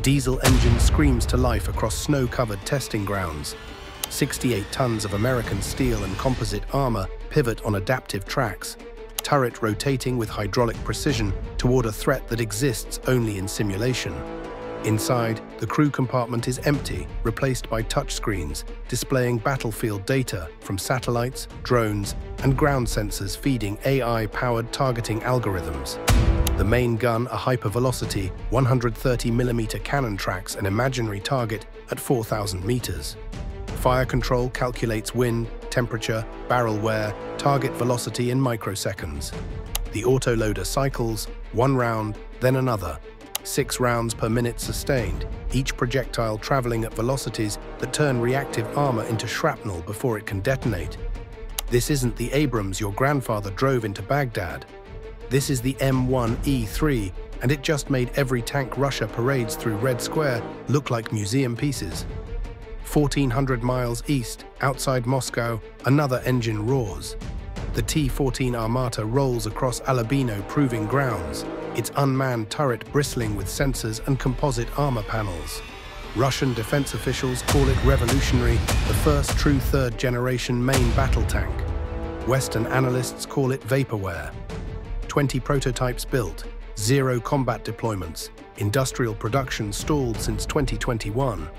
diesel engine screams to life across snow-covered testing grounds. 68 tons of American steel and composite armor pivot on adaptive tracks, turret rotating with hydraulic precision toward a threat that exists only in simulation. Inside, the crew compartment is empty, replaced by touchscreens, displaying battlefield data from satellites, drones, and ground sensors feeding AI-powered targeting algorithms. The main gun, a hypervelocity 130mm cannon tracks an imaginary target at 4,000 meters. Fire control calculates wind, temperature, barrel wear, target velocity in microseconds. The autoloader cycles, one round, then another, six rounds per minute sustained, each projectile traveling at velocities that turn reactive armor into shrapnel before it can detonate. This isn't the Abrams your grandfather drove into Baghdad. This is the M1E3, and it just made every tank Russia parades through Red Square look like museum pieces. 1,400 miles east, outside Moscow, another engine roars. The T-14 Armata rolls across Alabino proving grounds, its unmanned turret bristling with sensors and composite armor panels. Russian defense officials call it revolutionary, the first true third-generation main battle tank. Western analysts call it vaporware. 20 prototypes built, zero combat deployments, industrial production stalled since 2021.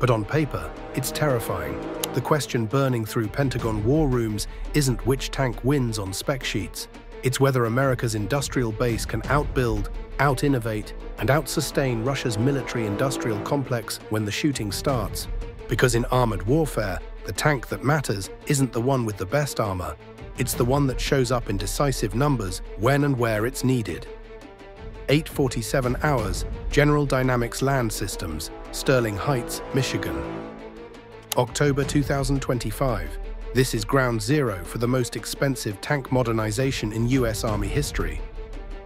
But on paper, it's terrifying. The question burning through Pentagon war rooms isn't which tank wins on spec sheets, it's whether America's industrial base can outbuild, out-innovate, and out-sustain Russia's military-industrial complex when the shooting starts. Because in armored warfare, the tank that matters isn't the one with the best armor, it's the one that shows up in decisive numbers when and where it's needed. 847 hours, General Dynamics Land Systems, Sterling Heights, Michigan. October 2025. This is ground zero for the most expensive tank modernization in US Army history.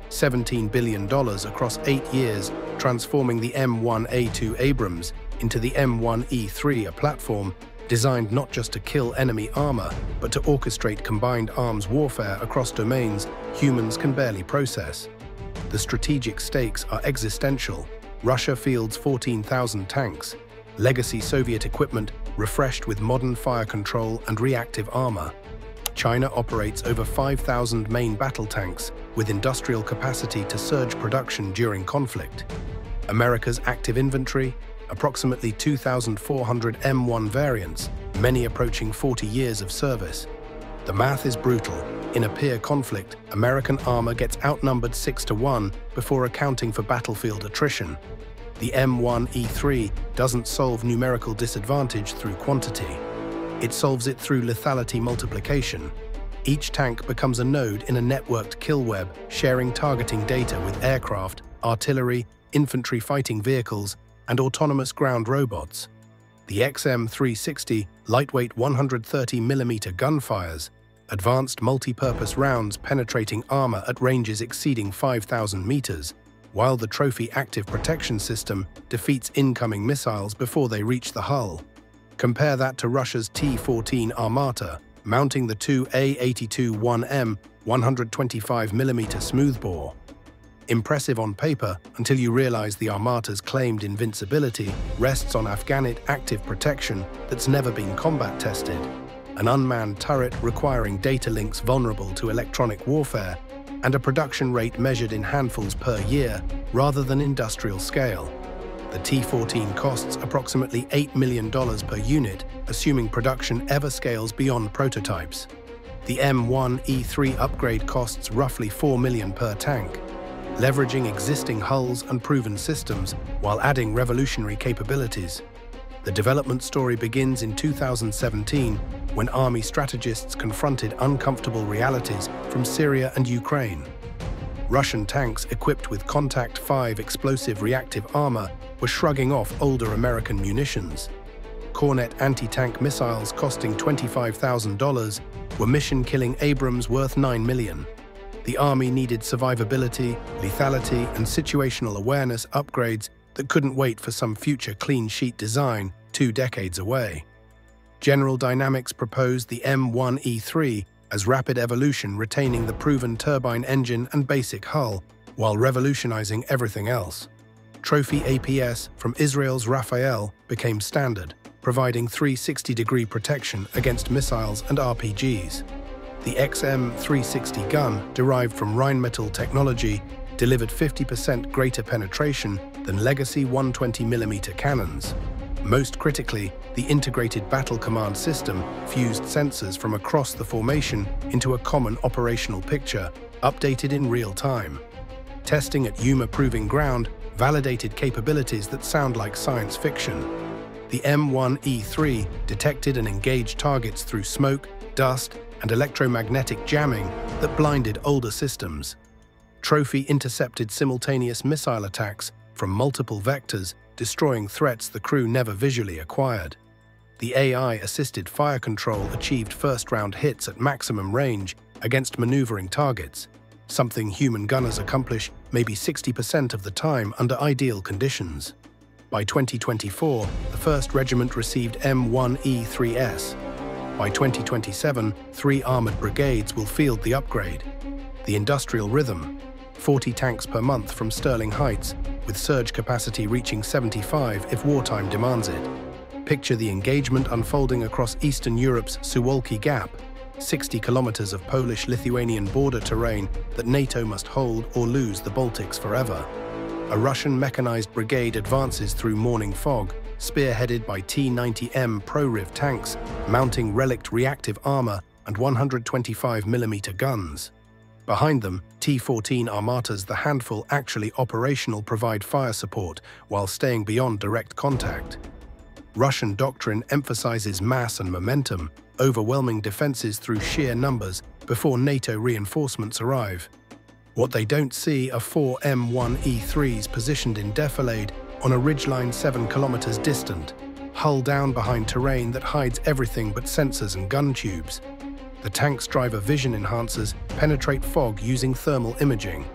$17 billion across eight years, transforming the M1A2 Abrams into the M1E3, a platform designed not just to kill enemy armor, but to orchestrate combined arms warfare across domains humans can barely process. The strategic stakes are existential. Russia fields 14,000 tanks, legacy Soviet equipment refreshed with modern fire control and reactive armor. China operates over 5,000 main battle tanks with industrial capacity to surge production during conflict. America's active inventory, approximately 2,400 M1 variants, many approaching 40 years of service. The math is brutal. In a peer conflict, American armor gets outnumbered 6 to 1 before accounting for battlefield attrition, the M1E3 doesn't solve numerical disadvantage through quantity. It solves it through lethality multiplication. Each tank becomes a node in a networked kill web, sharing targeting data with aircraft, artillery, infantry fighting vehicles, and autonomous ground robots. The XM360 lightweight 130mm gunfires, advanced multi-purpose rounds penetrating armor at ranges exceeding 5,000 meters, while the Trophy Active Protection System defeats incoming missiles before they reach the hull. Compare that to Russia's T-14 Armata, mounting the 2A82-1M 125mm smoothbore. Impressive on paper until you realize the Armata's claimed invincibility rests on Afghanit active protection that's never been combat tested. An unmanned turret requiring data links vulnerable to electronic warfare and a production rate measured in handfuls per year rather than industrial scale. The T-14 costs approximately $8 million per unit, assuming production ever scales beyond prototypes. The M1E3 upgrade costs roughly 4 million per tank, leveraging existing hulls and proven systems while adding revolutionary capabilities. The development story begins in 2017 when army strategists confronted uncomfortable realities from Syria and Ukraine. Russian tanks equipped with Kontakt-5 explosive reactive armor were shrugging off older American munitions. Kornet anti-tank missiles costing $25,000 were mission-killing Abrams worth $9 million. The Army needed survivability, lethality, and situational awareness upgrades that couldn't wait for some future clean sheet design two decades away. General Dynamics proposed the M1E3 as rapid evolution retaining the proven turbine engine and basic hull, while revolutionizing everything else. Trophy APS from Israel's Rafael became standard, providing 360-degree protection against missiles and RPGs. The XM360 gun, derived from Rheinmetall technology, delivered 50% greater penetration than legacy 120mm cannons. Most critically, the integrated battle command system fused sensors from across the formation into a common operational picture, updated in real time. Testing at Yuma Proving Ground validated capabilities that sound like science fiction. The M1E3 detected and engaged targets through smoke, dust, and electromagnetic jamming that blinded older systems. Trophy intercepted simultaneous missile attacks from multiple vectors destroying threats the crew never visually acquired. The AI-assisted fire control achieved first-round hits at maximum range against maneuvering targets, something human gunners accomplish maybe 60% of the time under ideal conditions. By 2024, the 1st Regiment received M1E3S. By 2027, three armoured brigades will field the upgrade. The industrial rhythm, 40 tanks per month from Sterling Heights, with surge capacity reaching 75 if wartime demands it. Picture the engagement unfolding across Eastern Europe's Suwalki Gap, 60 kilometers of Polish-Lithuanian border terrain that NATO must hold or lose the Baltics forever. A Russian mechanized brigade advances through morning fog, spearheaded by T-90M Proriv tanks, mounting Relikt reactive armor and 125mm guns. Behind them, T-14 Armatas the handful actually operational provide fire support while staying beyond direct contact. Russian doctrine emphasizes mass and momentum, overwhelming defenses through sheer numbers before NATO reinforcements arrive. What they don't see are four M1E3s positioned in defilade on a ridgeline 7 kilometers distant, hull down behind terrain that hides everything but sensors and gun tubes. The tank's driver vision enhancers penetrate fog using thermal imaging.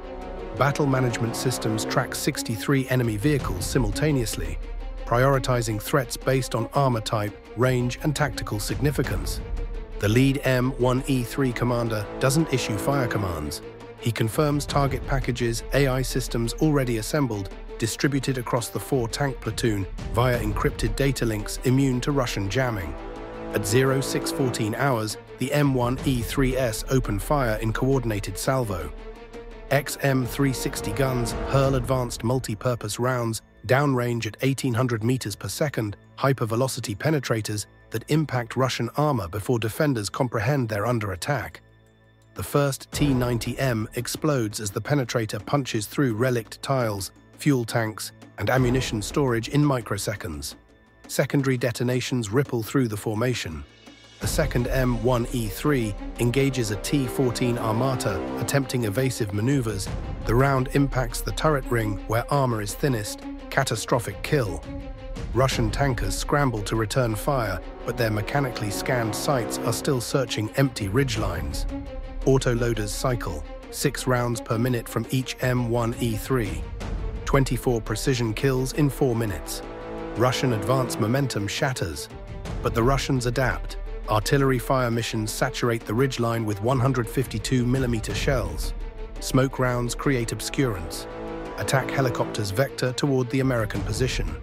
Battle management systems track 63 enemy vehicles simultaneously, prioritizing threats based on armor type, range, and tactical significance. The lead M1E3 commander doesn't issue fire commands. He confirms target packages, AI systems already assembled, distributed across the four tank platoon via encrypted data links immune to Russian jamming. At 0614 hours, the M1E3S opened fire in coordinated salvo. XM360 guns hurl advanced multi-purpose rounds downrange at 1800 meters per second, hypervelocity penetrators that impact Russian armor before defenders comprehend they're under attack. The first T-90M explodes as the penetrator punches through Relikt tiles, fuel tanks, and ammunition storage in microseconds secondary detonations ripple through the formation. The second M1E3 engages a T-14 Armata attempting evasive maneuvers. The round impacts the turret ring where armor is thinnest, catastrophic kill. Russian tankers scramble to return fire, but their mechanically scanned sights are still searching empty ridgelines. Autoloaders cycle, six rounds per minute from each M1E3. 24 precision kills in four minutes. Russian advance momentum shatters, but the Russians adapt. Artillery fire missions saturate the ridgeline with 152mm shells. Smoke rounds create obscurance. Attack helicopters vector toward the American position.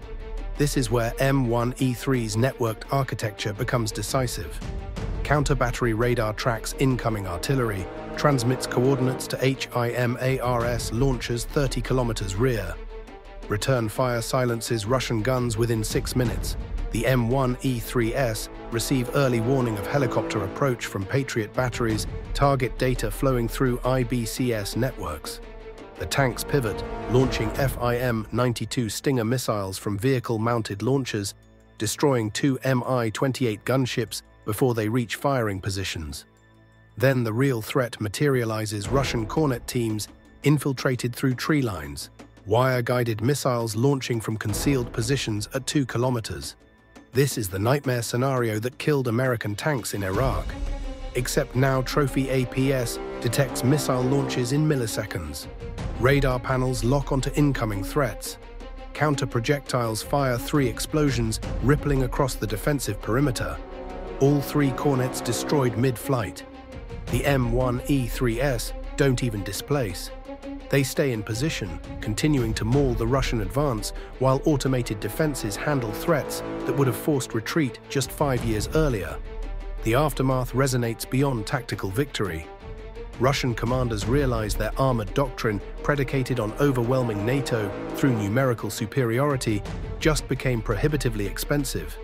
This is where M1E3's networked architecture becomes decisive. Counter-battery radar tracks incoming artillery, transmits coordinates to HIMARS launchers 30 kilometers rear, Return fire silences Russian guns within six minutes. The M1E3S receive early warning of helicopter approach from Patriot batteries, target data flowing through IBCS networks. The tanks pivot, launching FIM-92 Stinger missiles from vehicle-mounted launchers, destroying two Mi-28 gunships before they reach firing positions. Then the real threat materializes Russian Kornet teams infiltrated through tree lines, wire-guided missiles launching from concealed positions at 2 kilometers. This is the nightmare scenario that killed American tanks in Iraq. Except now Trophy APS detects missile launches in milliseconds. Radar panels lock onto incoming threats. Counter-projectiles fire three explosions, rippling across the defensive perimeter. All three Kornets destroyed mid-flight. The M1E3S don't even displace. They stay in position, continuing to maul the Russian advance, while automated defenses handle threats that would have forced retreat just five years earlier. The aftermath resonates beyond tactical victory. Russian commanders realize their armored doctrine, predicated on overwhelming NATO through numerical superiority, just became prohibitively expensive.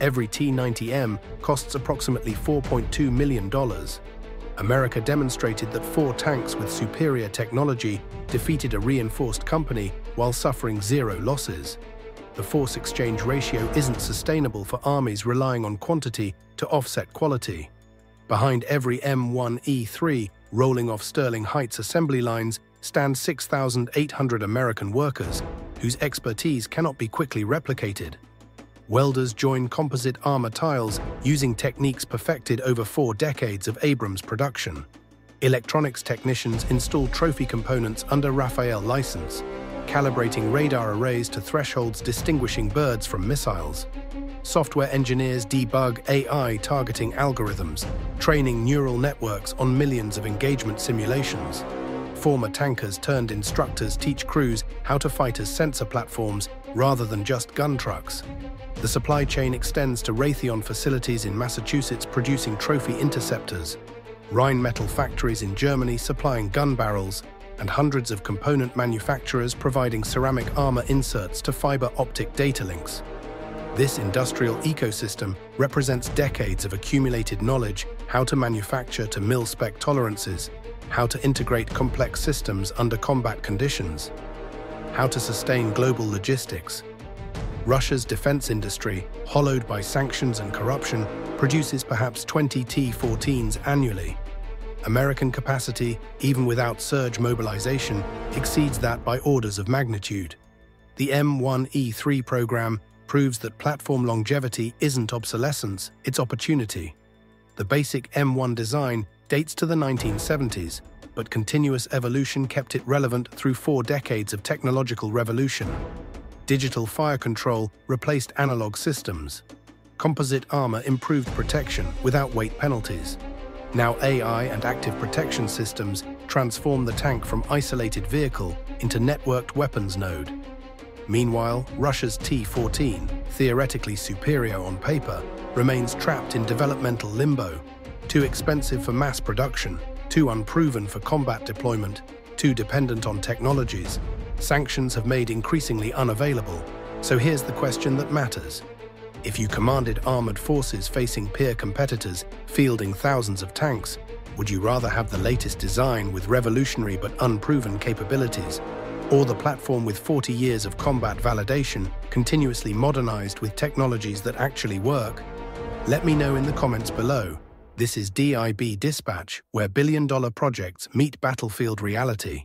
Every T-90M costs approximately $4.2 million, America demonstrated that four tanks with superior technology defeated a reinforced company while suffering zero losses. The force exchange ratio isn't sustainable for armies relying on quantity to offset quality. Behind every M1E3 rolling off Sterling Heights assembly lines stand 6,800 American workers whose expertise cannot be quickly replicated. Welders join composite armor tiles using techniques perfected over four decades of Abrams production. Electronics technicians install trophy components under Rafael license, calibrating radar arrays to thresholds distinguishing birds from missiles. Software engineers debug AI targeting algorithms, training neural networks on millions of engagement simulations. Former tankers turned instructors teach crews how to fight as sensor platforms rather than just gun trucks. The supply chain extends to Raytheon facilities in Massachusetts producing trophy interceptors, Rheinmetall factories in Germany supplying gun barrels, and hundreds of component manufacturers providing ceramic armor inserts to fiber optic data links. This industrial ecosystem represents decades of accumulated knowledge how to manufacture to mil-spec tolerances, how to integrate complex systems under combat conditions, how to sustain global logistics, Russia's defense industry, hollowed by sanctions and corruption, produces perhaps 20 T-14s annually. American capacity, even without surge mobilization, exceeds that by orders of magnitude. The M1E3 program proves that platform longevity isn't obsolescence, it's opportunity. The basic M1 design dates to the 1970s, but continuous evolution kept it relevant through four decades of technological revolution. Digital fire control replaced analog systems. Composite armor improved protection without weight penalties. Now AI and active protection systems transform the tank from isolated vehicle into networked weapons node. Meanwhile, Russia's T-14, theoretically superior on paper, remains trapped in developmental limbo, too expensive for mass production, too unproven for combat deployment, too dependent on technologies sanctions have made increasingly unavailable. So here's the question that matters. If you commanded armored forces facing peer competitors, fielding thousands of tanks, would you rather have the latest design with revolutionary but unproven capabilities, or the platform with 40 years of combat validation, continuously modernized with technologies that actually work? Let me know in the comments below. This is DIB Dispatch, where billion-dollar projects meet battlefield reality.